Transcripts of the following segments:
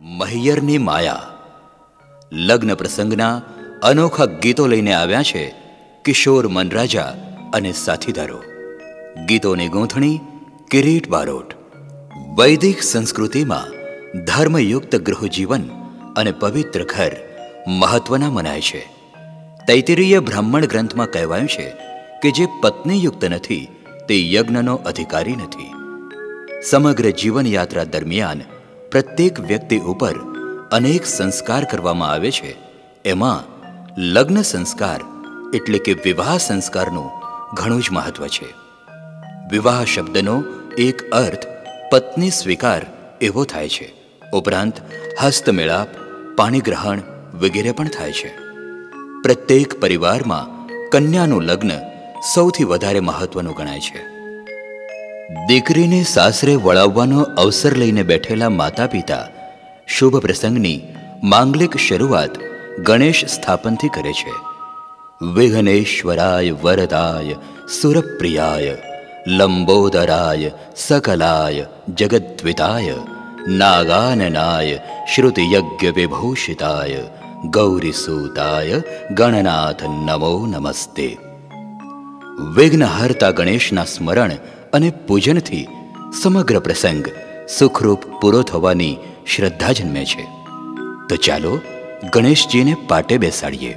મહિયરની માયા. લગ્ન પ્રસંગના અનોખા ગીતો લઈને આવ્યા છે કિશોર મનરાજા અને સાથીદારો. ગીતોની ગૂંથણી કિરીટ બારોટ. વૈદિક સંસ્કૃતિમાં ધર્મયુક્ત ગૃહજીવન અને પવિત્ર ઘર મહત્વના મનાય છે. તૈતિરીય બ્રાહ્મણ ગ્રંથમાં કહેવાયું છે કે જે પત્નીયુક્ત નથી, તે યજ્ઞનો અધિકારી નથી. સમગ્ર જીવનયાત્રા દરમિયાન પ્રત્યેક વ્યક્તિ ઉપર અનેક સંસ્કાર કરવામાં આવે છે. એમાં લગ્ન સંસ્કાર એટલે કે વિવાહ સંસ્કારનું ઘણું જ મહત્વ છે. વિવાહ શબ્દનો એક અર્થ પત્ની સ્વીકાર એવો થાય છે. ઉપરાંત હસ્તમેળાપ, પાણીગ્રહણ વગેરે પણ થાય છે. પ્રત્યેક પરિવારમાં કન્યાનું લગ્ન સૌથી વધારે મહત્વનું ગણાય છે. દીકરીને સાસરે વળાવવાનો અવસર લઈને બેઠેલા માતા પિતા શુભ પ્રસંગની માંગલિક શરૂઆત ગણેશ સ્થાપનથી કરે છે. વિઘ્નેશ્વરાય વરદાય, સુરપ્રિયાય, લંબોદરાય, સકલાય, જગદ્વિતાય, નાગાનનાય, શ્રુતિયજ્ઞ વિભૂષિતાય, ગૌરીસૂતાય, ગણનાથ નમો નમસ્તે. વિઘ્નહર્તા ગણેશના સ્મરણ અને પૂજનથી સમગ્ર પ્રસંગ સુખરૂપ પૂરો થવાની શ્રદ્ધા જન્મે છે. તો ચાલો ગણેશજીને પાટે બેસાડીએ.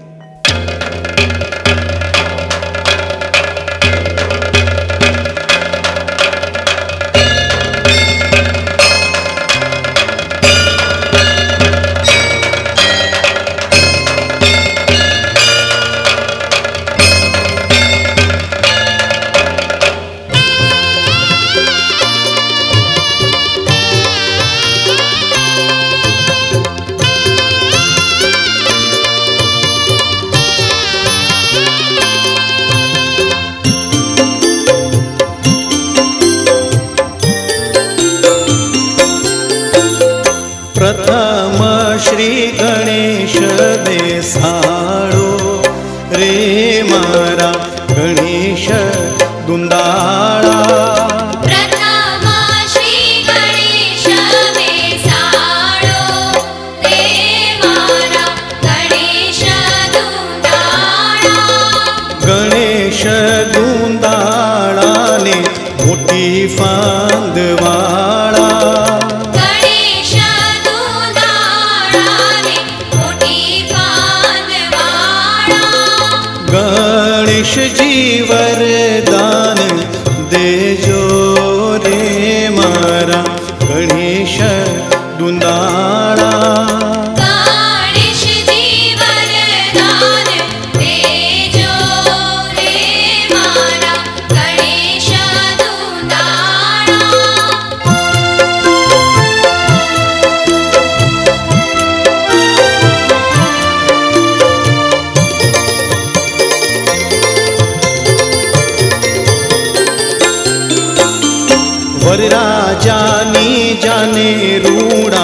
वररा जानी जाने रूड़ा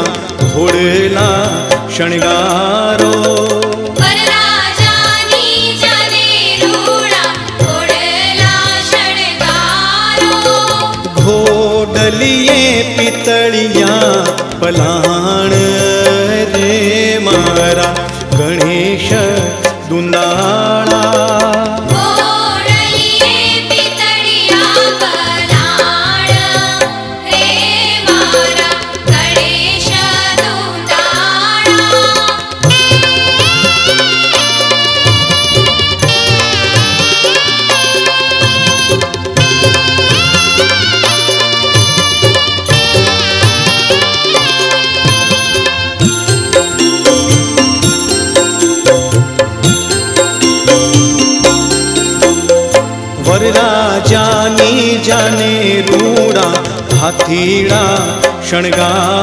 भोड़ला शणगारो घोडलिए पितळिया पलाण रे मार। क्षणगान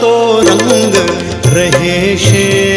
तो रंग रहे शेर।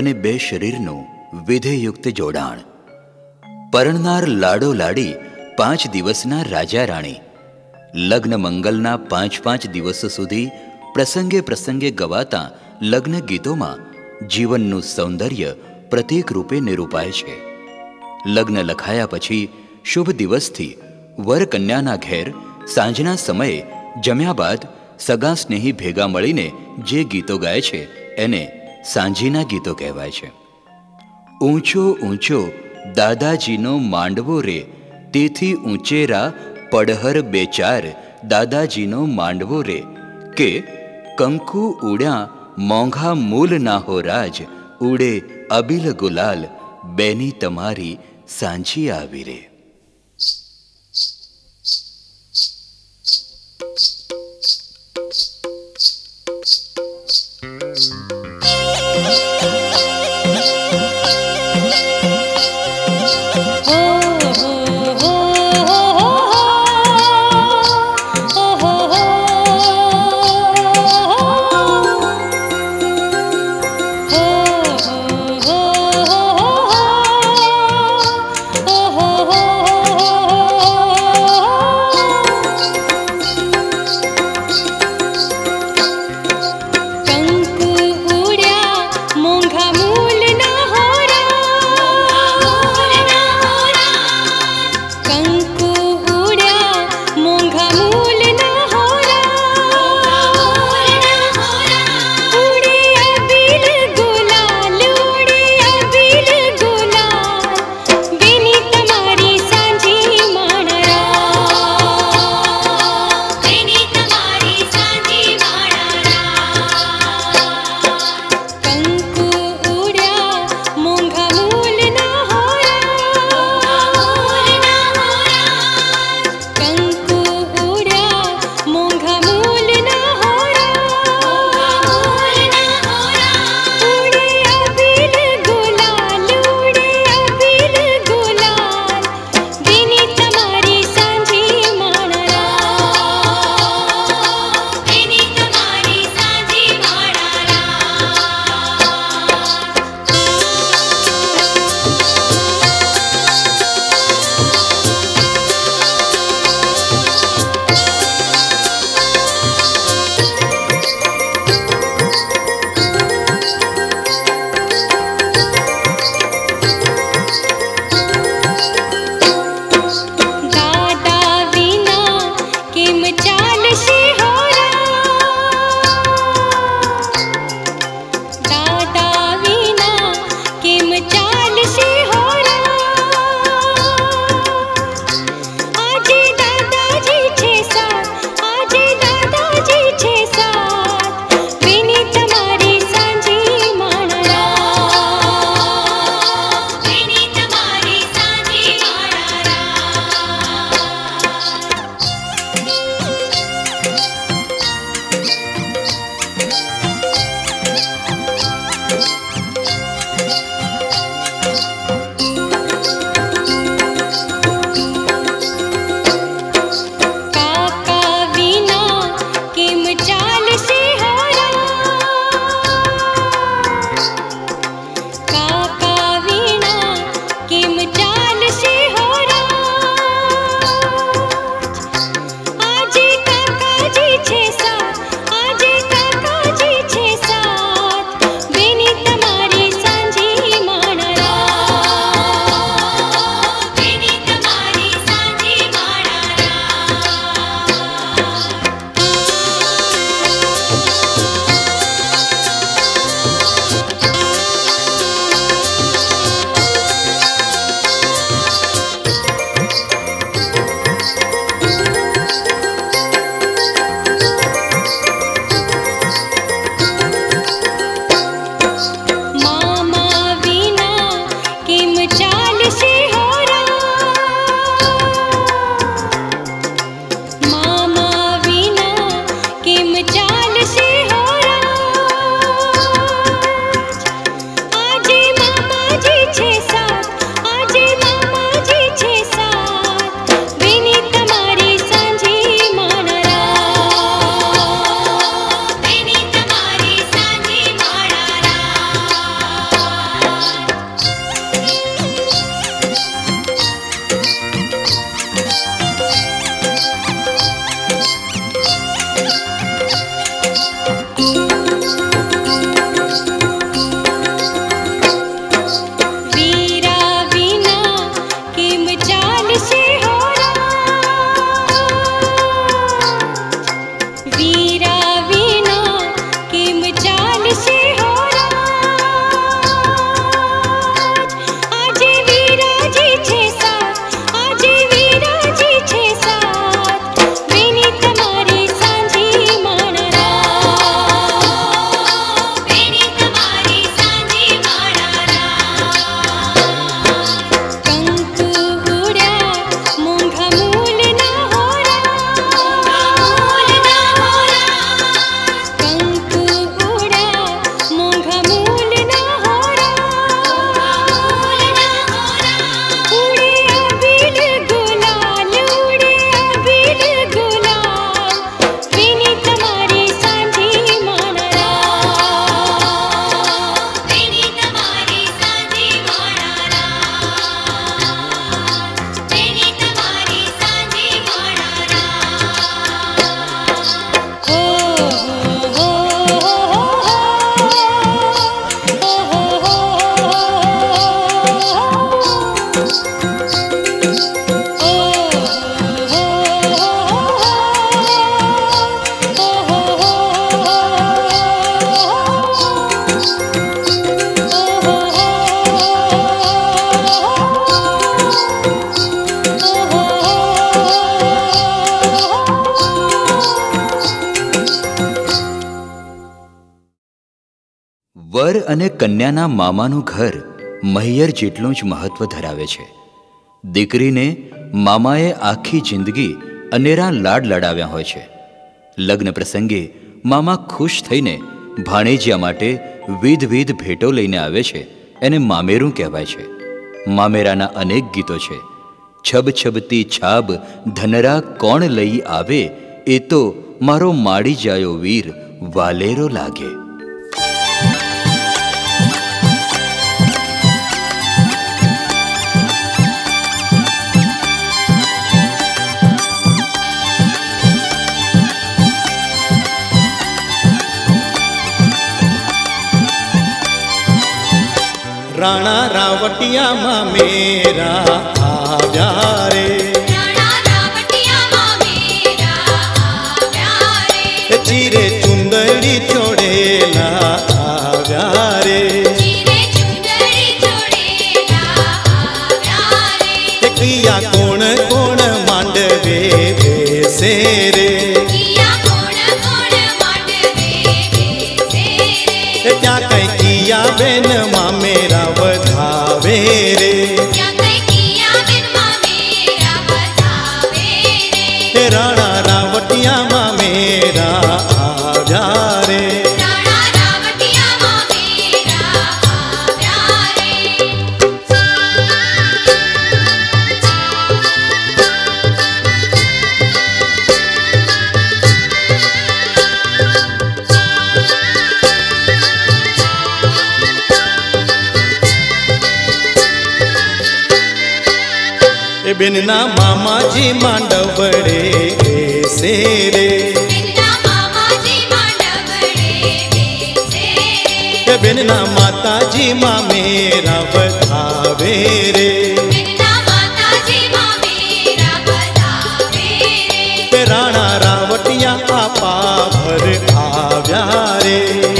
અને બે શરીરનું વિધેયુક્ત જોડાણ. પરણનાર લાડો લાડી પાંચ દિવસના રાજા રાણી. લગ્ન મંગલના પાંચ પાંચ દિવસો સુધી પ્રસંગે પ્રસંગે ગવાતા લગ્ન ગીતોમાં જીવનનું સૌંદર્ય પ્રતીક રૂપે નિરૂપાય છે. લગ્ન લખાયા પછી શુભ દિવસથી વર કન્યાના ઘેર સાંજના સમયે જમ્યા બાદ સગા સ્નેહી ભેગા મળીને જે ગીતો ગાય છે એને સાંજીના ગીતો કહેવાય છે. ઊંચો ઊંચો દાદાજીનો માંડવો રે, તેથી ઊંચેરા પડહર બેચાર દાદાજીનો માંડવો રે, કે કંકુ ઉડ્યા મોંઘા મૂલ ના હો રાજ, ઉડે અબિલ ગુલાલ, બેની તમારી સાંજી આવી રે. અને મામાનું ઘર મહિયર જેટલું જ મહત્વ ધરાવે છે. દીકરીને મામાએ આખી જિંદગી અનેરા લાડ લડાવ્યા હોય છે. લગ્ન પ્રસંગે મામા ખુશ થઈને ભાણેજિયા માટે વિધવિધ ભેટો લઈને આવે છે, એને મામેરું કહેવાય છે. મામેરાના અનેક ગીતો છે. છબ છબતી છાબ ધનરા કોણ લઈ આવે, એ તો મારો માડી જાયો વીર વાલેરો લાગે. राणा रावटिया माँ मेरा आ जा रे। चीरे चुंदड़ी छोड़े चोड़ेला आ जा रे। बिना मामा जी मांडवड़े ऐसे रे। बिना माता जी माँ मेरा बतावे रे। राणा रावटिया पापा भर आव्या रे।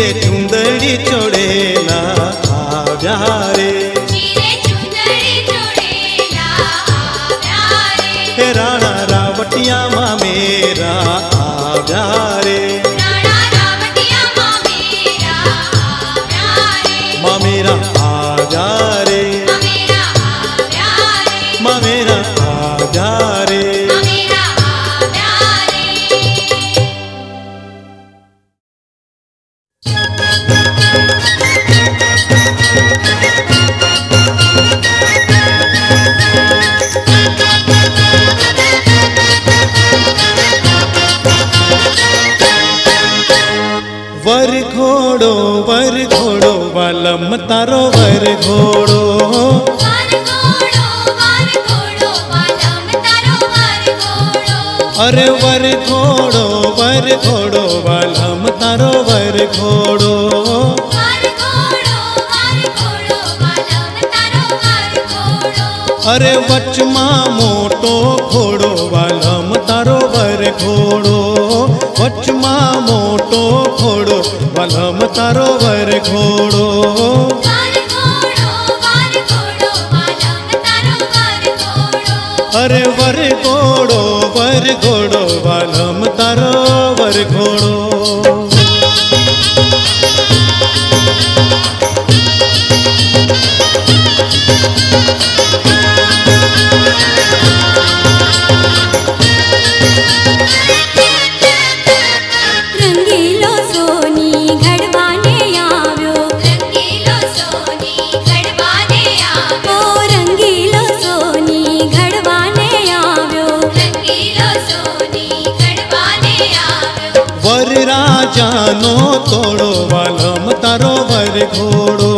रे चुंदड़ी चोड़े ना आव्या रे। અરે વર ઘોડો વર ઘોડો વાલમ તારો વર ઘોડો ઘોડો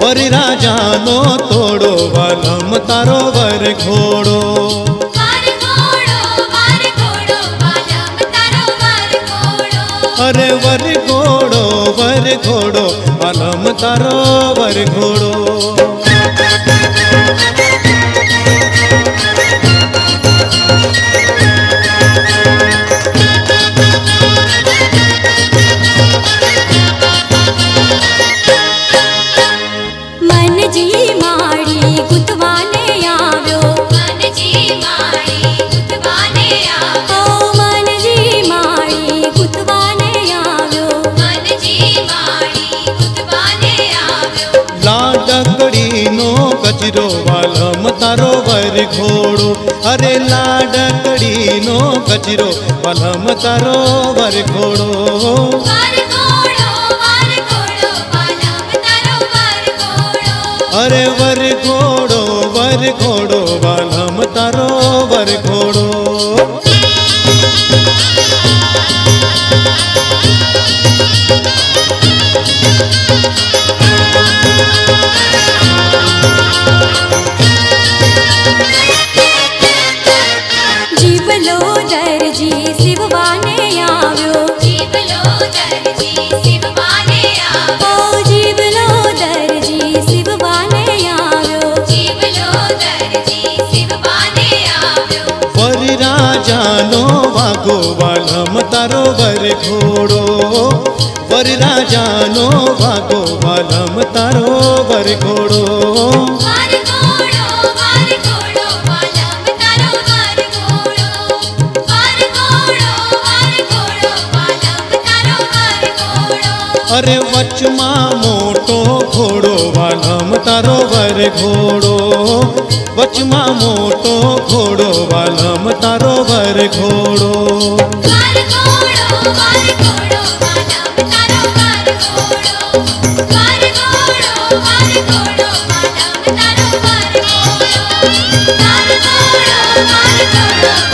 વરી રાજાનો તોડો વાલમ તારો વર ઘોડો અરે વર ઘોડો વર ઘોડો વાલમ તારો વર ઘોડો અરે લાડકડીનો કચરો પલમ તારો વરઘોડો અરે વરઘોડો વરઘોડો વલમ તારો વરઘોડો वागो बालम तारो वर घोड़ो। वर राजानो वागो बालम तारो वर घोड़ो। अरे वचमा मोटो घोड़ो बालम तारो वर घोड़ो। વચમાં મોટો ઘોડો વાલમ તારો વર ઘોડો Oh,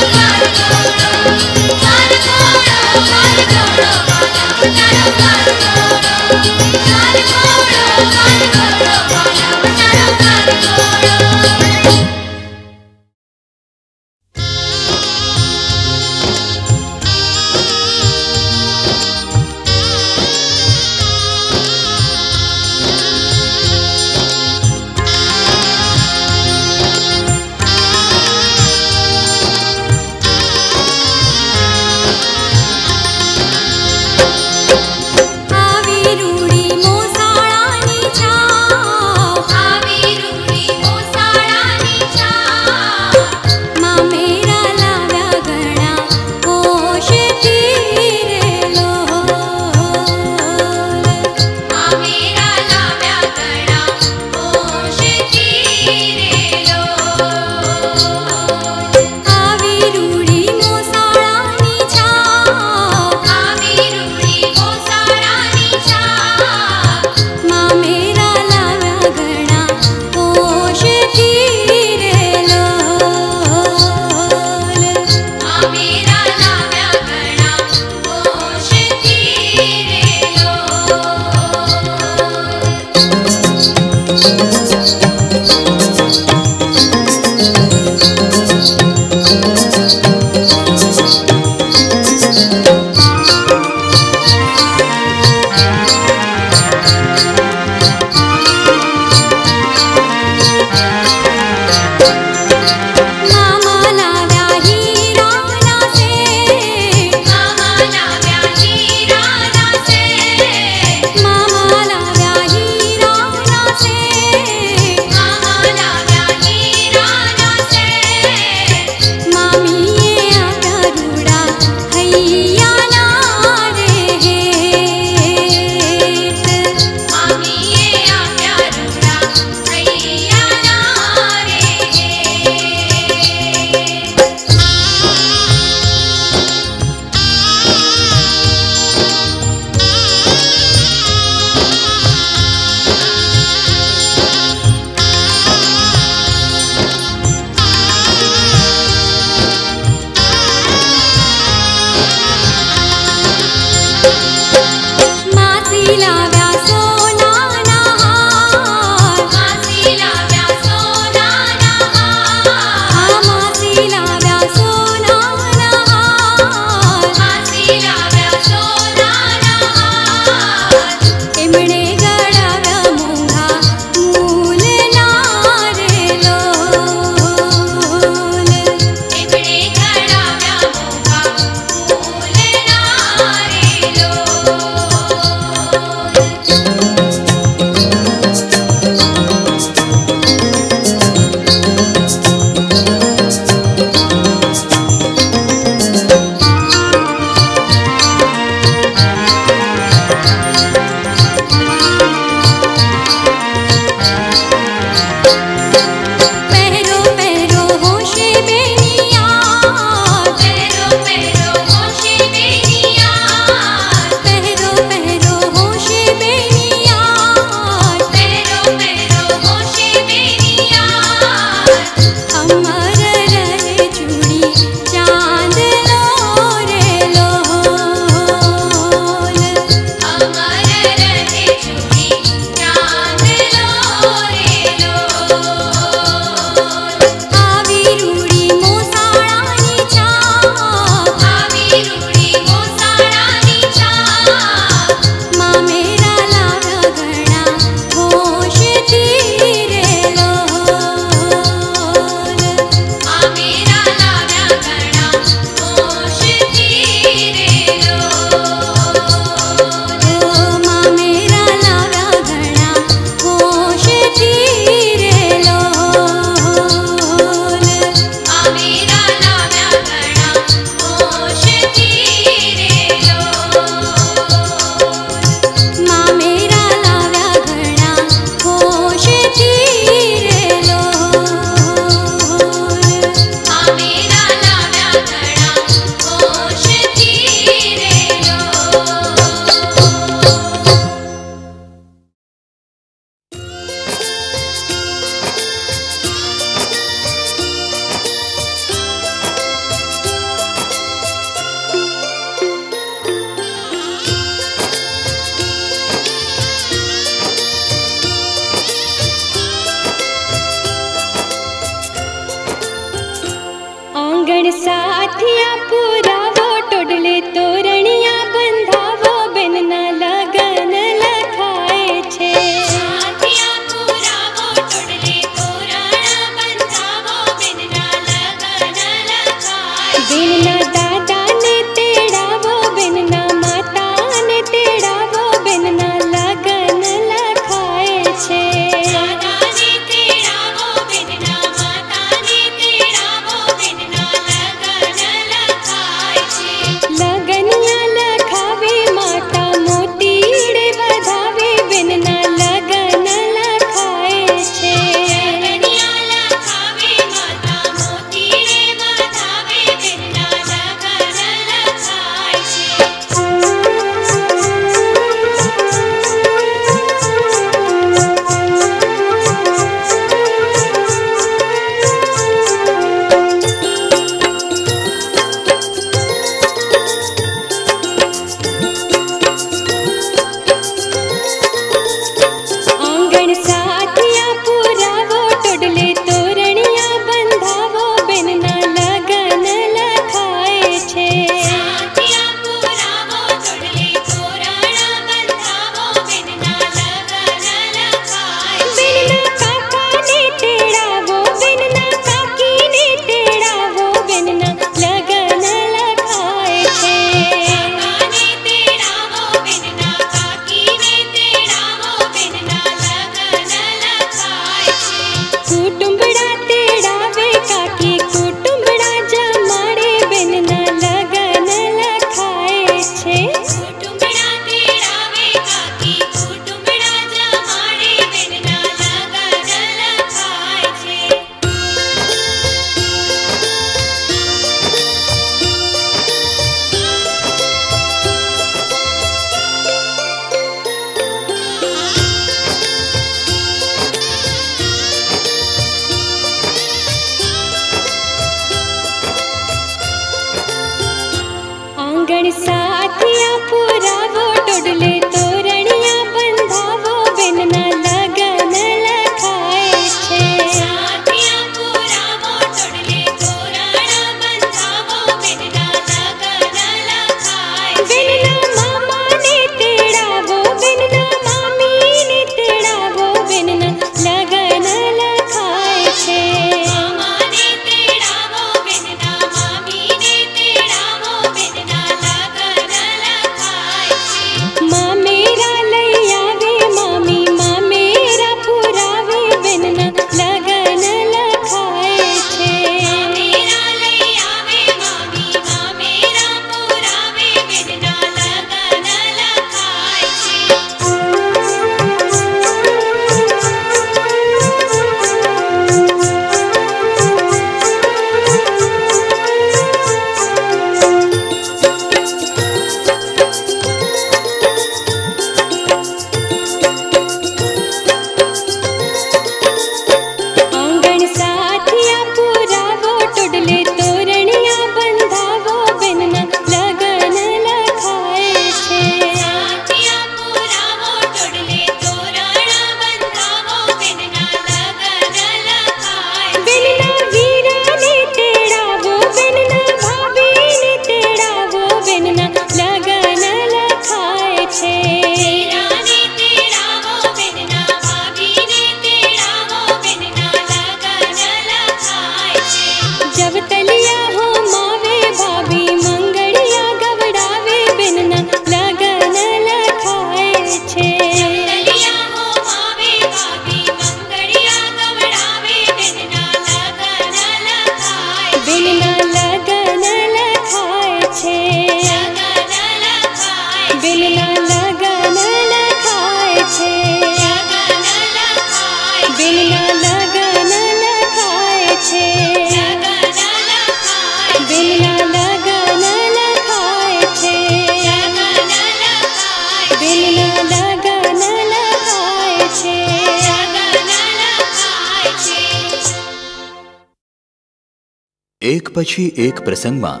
એક પછી એક પ્રસંગમાં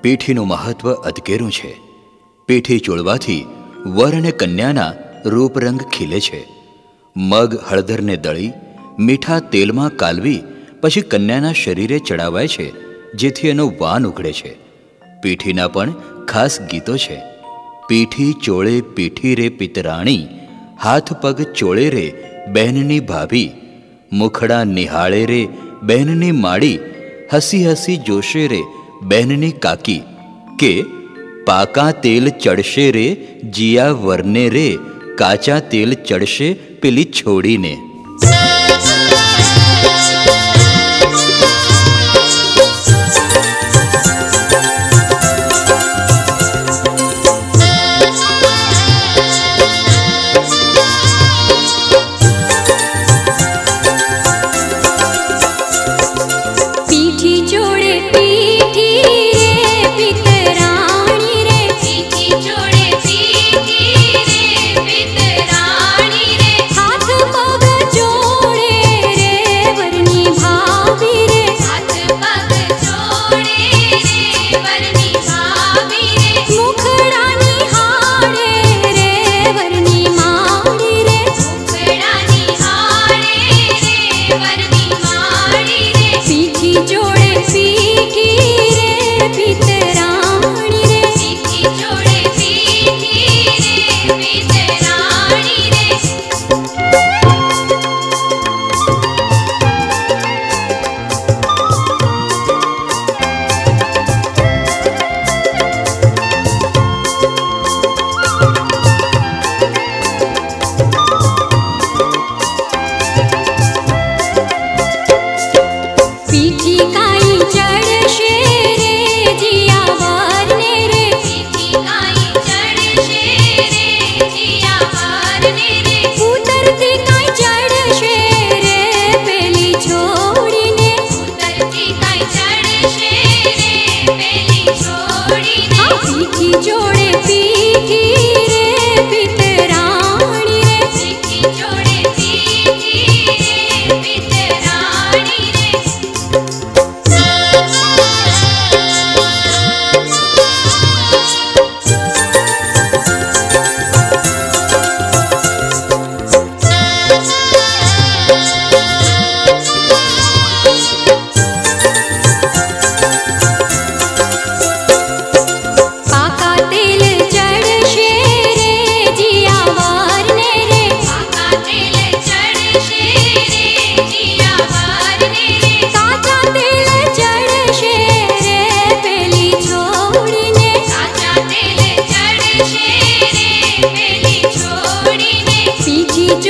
પેઠીનું મહત્વ અધકેરું છે. પેઠી ચોળવાથી વર અને કન્યાના રૂપરંગ ખીલે છે. મગ હળદરને દળી, મીઠા તેલમાં કાલવી, પછી કન્યાના શરીરે ચડાવાય છે, જેથી એનો વાન ઉઘડે છે. પીઠીના પણ ખાસ ગીતો છે. पीठी चोले पीठी रे पितराणी हाथ पग चोले रे बहननी भाभी मुखड़ा निहाड़े रे बहननी माड़ी हसी हसी जोशे रे बहननी काकी के पाका तेल चढ़शे रे जिया वरने रे काचा तेल चढ़शे पेली छोड़ी ने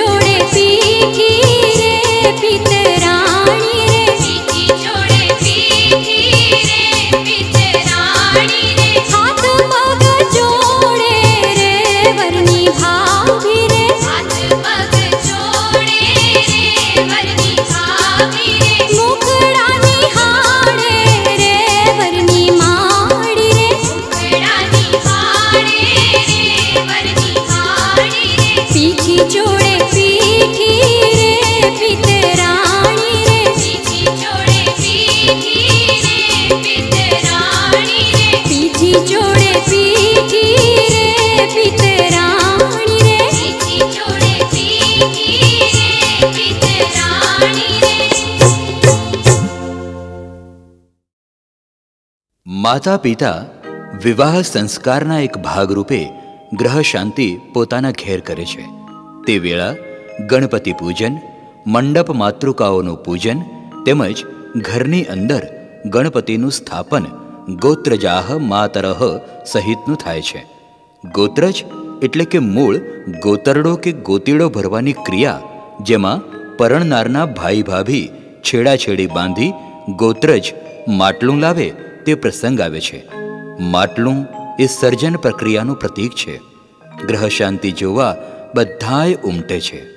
জুড়ে માતા પિતા વિવાહ સંસ્કારના એક ભાગરૂપે ગ્રહ શાંતિ પોતાના ઘેર કરે છે તે વેળા ગણપતિ પૂજન મંડપ માતૃકાઓનું પૂજન તેમજ ઘરની અંદર ગણપતિનું સ્થાપન ગોત્રજાહ માતરહ સહિતનું થાય છે ગોત્રજ એટલે કે મૂળ ગોતરડો કે ગોતીડો ભરવાની ક્રિયા જેમાં પરણનારના ભાઈ ભાભી છેડાછેડી બાંધી ગોત્રજ માટલું લાવે તે પ્રસંગ આવે છે. માટલું એ સર્જન પ્રક્રિયાનું પ્રતીક છે. ગ્રહ શાંતિ જોવા બધાએ ઉમટે છે.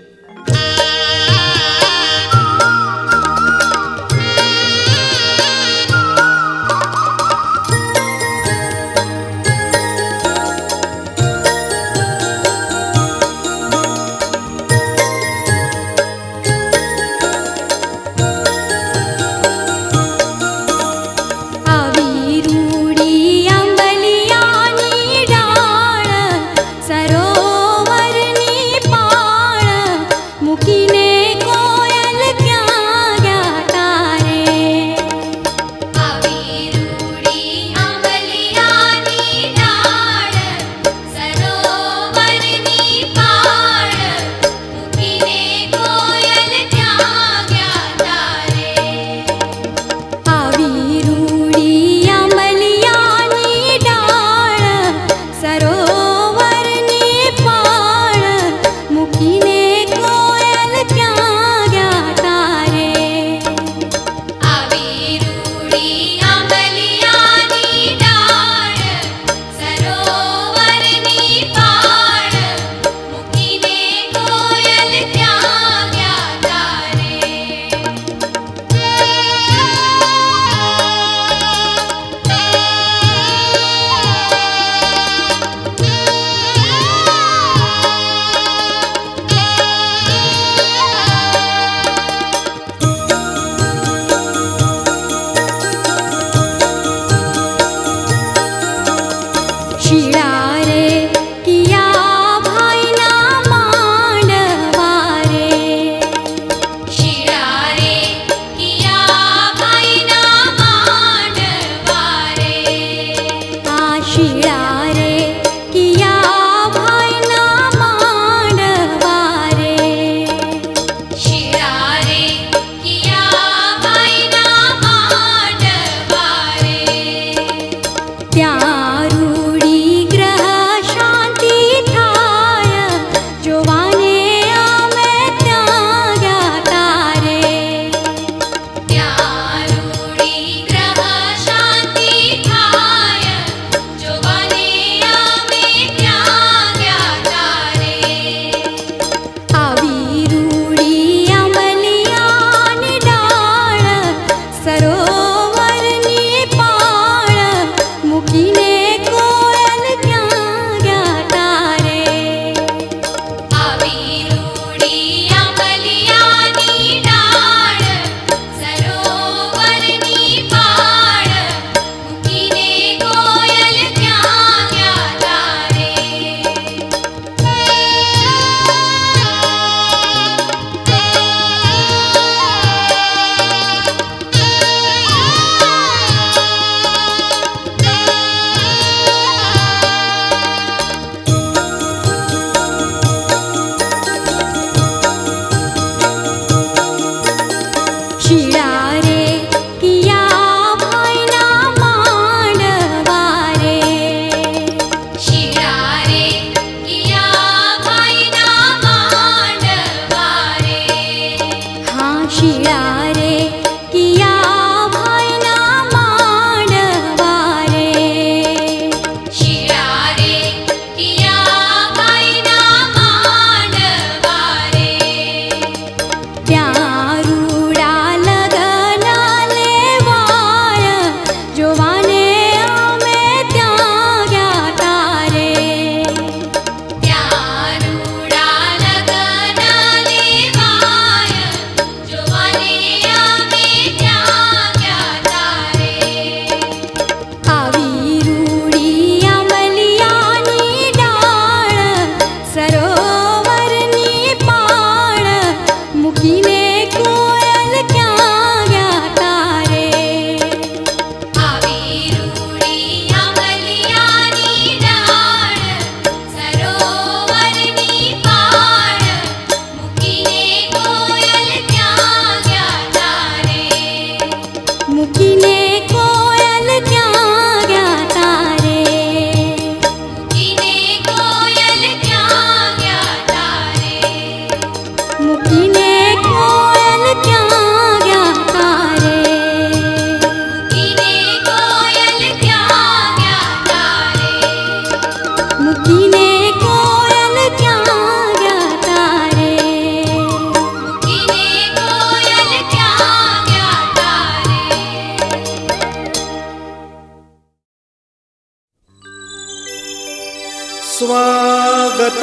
स्वागत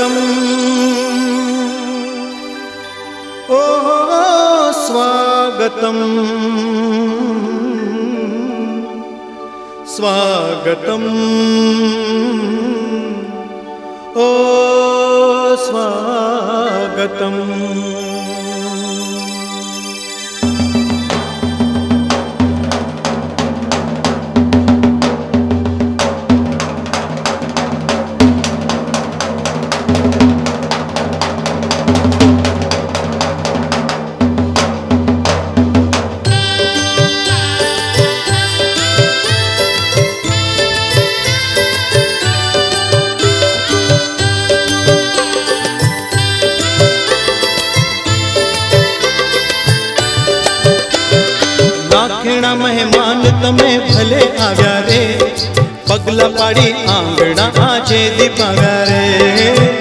ओ स्वागत स्वागत ओ स्वागतम्। पगला पड़ी आंगणा आजे दी पगारे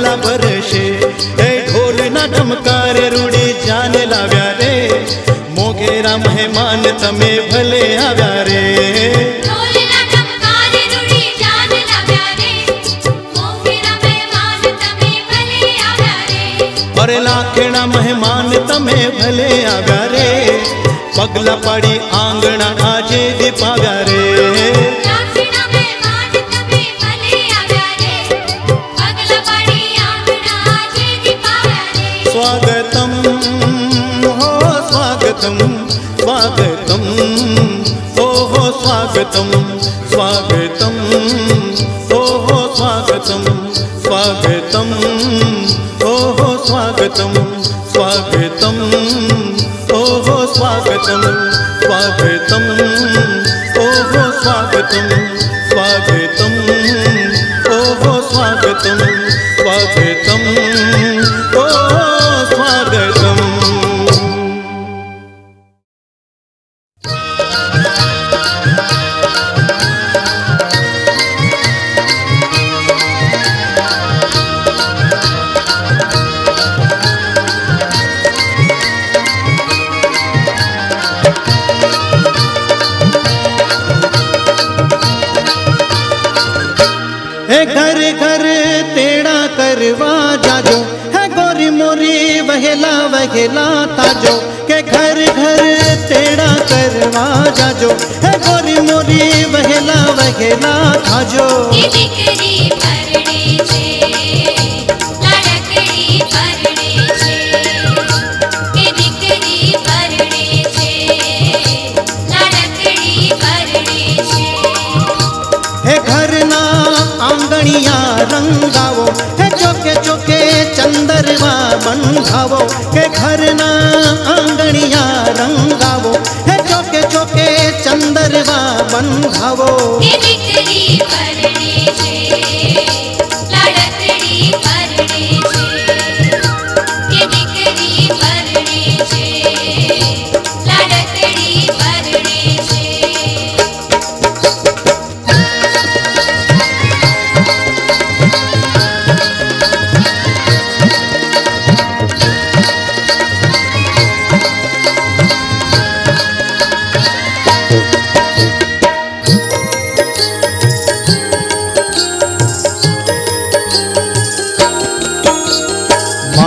पाटला बरशे ए ढोल ना ढमकारे रूडी जान लाव्या रे। मोगेरा मेहमान तमे भले आव्या रे। अरे लाखेणा मेहमान तमे भले आव्या रे। पगला पड़ी आंगणा आजे दीपा स्वागतम स्वागतम ओ हो स्वागतम स्वागतम ओ हो स्वागतम स्वागतम ओ स्वागतम स्वागतम ओ स्वागतम।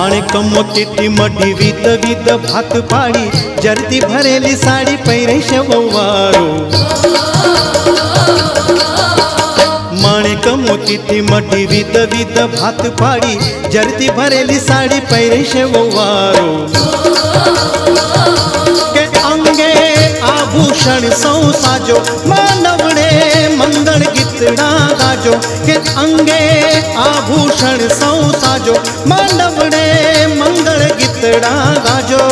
માણેક મોતીથી મઢી વિધ વિધ ભાત પાડી જરતી ભરેલી સાડી પહેરે છે વવારો માણેક મોતીથી મઢી વિધ વિધ ભાત પાડી જરતી ભરેલી સાડી પહેરે છે વવારો કે અંગે आभूषण सौ साजो मानवड़े मंगल गीतड़ा गाजो। के अंगे आभूषण सौ साजो मानवड़े मंगल गीतड़ा गाजो।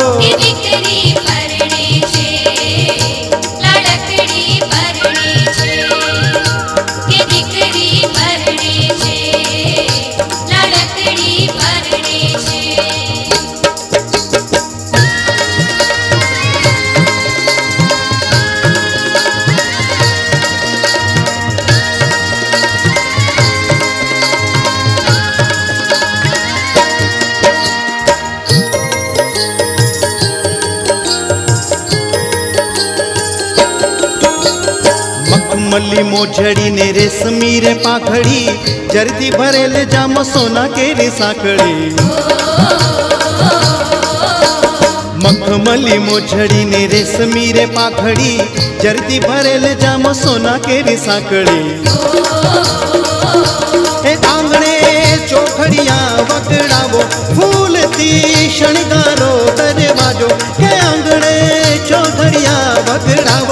वाली मोझड़ी ने रेशमी रे पाखड़ी जरती भरेले जाम सोना के रे साखड़ी. मखमली मोझड़ी ने रेशमी रे पाखड़ी जरती भरेल जाम सोना के रे साकड़ी ए आंगणे चोखड़िया वगड़ावो फूल ती शणगारो दरवाजो। हे आंगणे चोखड़िया वगड़ावो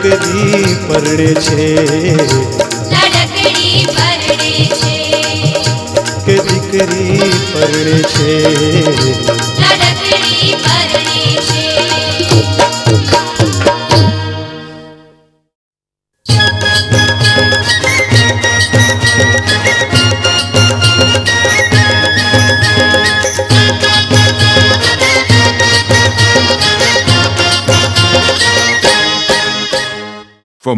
કે દીકરી પરણે છે લાડકડી પરણે છે કે દીકરી પરણે છે